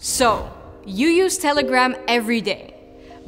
So, you use Telegram every day.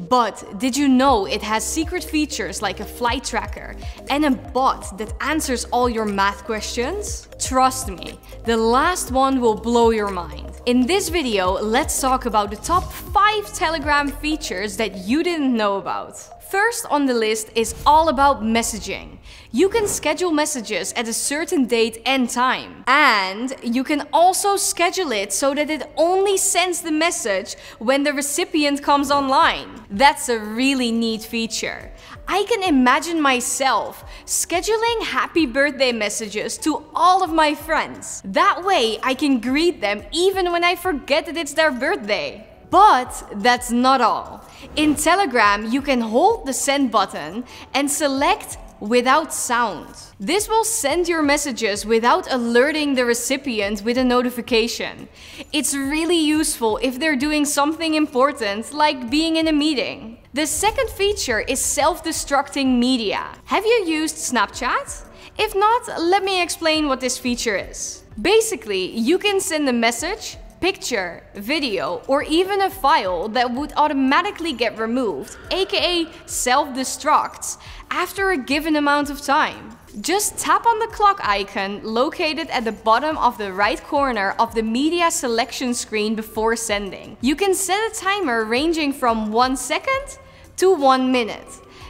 But did you know it has secret features like a flight tracker and a bot that answers all your math questions? Trust me, the last one will blow your mind. In this video, let's talk about the top 5 Telegram features that you didn't know about. First on the list is all about messaging. You can schedule messages at a certain date and time. And you can also schedule it so that it only sends the message when the recipient comes online. That's a really neat feature. I can imagine myself scheduling happy birthday messages to all of my friends. That way I can greet them even when I forget that it's their birthday. But that's not all. In Telegram, you can hold the send button and select without sound. This will send your messages without alerting the recipient with a notification. It's really useful if they're doing something important, like being in a meeting. The second feature is self-destructing media. Have you used Snapchat? If not, let me explain what this feature is. Basically, you can send a message picture, video, or even a file that would automatically get removed, aka self-destructs, after a given amount of time. Just tap on the clock icon located at the bottom of the right corner of the media selection screen before sending. You can set a timer ranging from 1 second to 1 minute.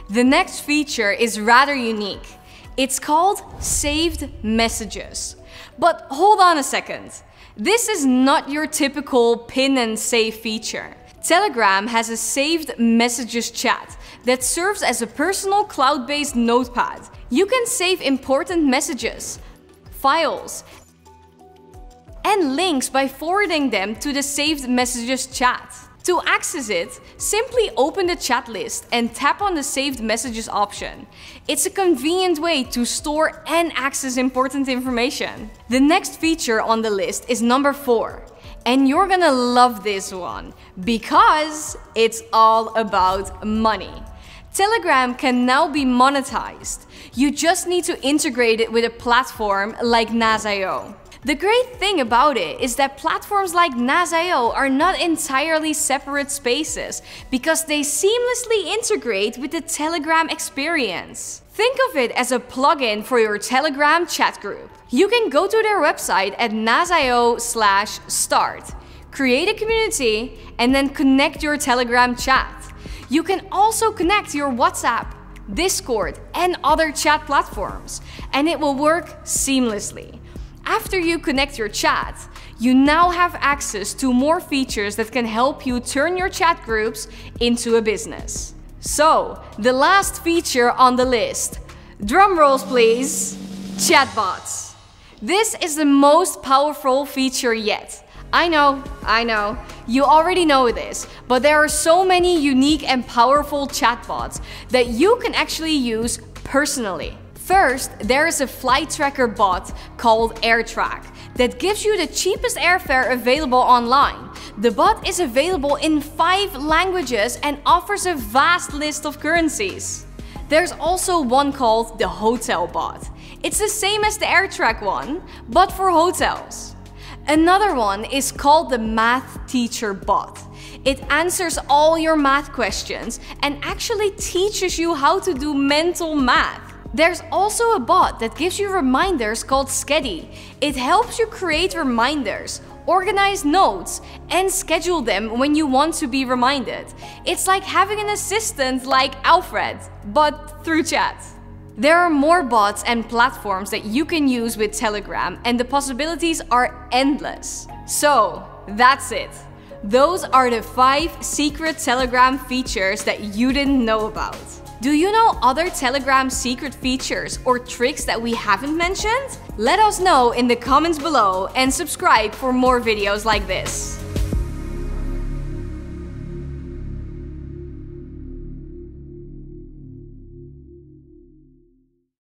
The next feature is rather unique. It's called Saved Messages. But hold on a second. This is not your typical pin and save feature. Telegram has a saved messages chat that serves as a personal cloud-based notepad. You can save important messages, files, and links by forwarding them to the saved messages chat. To access it, simply open the chat list and tap on the saved messages option. It's a convenient way to store and access important information. The next feature on the list is number 4. And you're gonna love this one because it's all about money. Telegram can now be monetized. You just need to integrate it with a platform like Nas.io. The great thing about it is that platforms like Nas.io are not entirely separate spaces because they seamlessly integrate with the Telegram experience. Think of it as a plugin for your Telegram chat group. You can go to their website at nas.io slash start, create a community, and then connect your Telegram chat. You can also connect your WhatsApp, Discord, and other chat platforms, and it will work seamlessly. After you connect your chat, you now have access to more features that can help you turn your chat groups into a business. So, the last feature on the list. Drum rolls please. Chatbots. This is the most powerful feature yet. I know, I know, you already know this, but there are so many unique and powerful chatbots that you can actually use personally. First, there is a flight tracker bot called AirTrack that gives you the cheapest airfare available online. The bot is available in five languages and offers a vast list of currencies. There's also one called the Hotel Bot. It's the same as the AirTrack one, but for hotels. Another one is called the Math Teacher Bot. It answers all your math questions and actually teaches you how to do mental math. There's also a bot that gives you reminders called Skeddy. It helps you create reminders, organize notes, and schedule them when you want to be reminded. It's like having an assistant like Alfred, but through chat. There are more bots and platforms that you can use with Telegram, and the possibilities are endless. So, that's it. Those are the 5 secret Telegram features that you didn't know about. Do you know other Telegram secret features or tricks that we haven't mentioned? Let us know in the comments below and subscribe for more videos like this.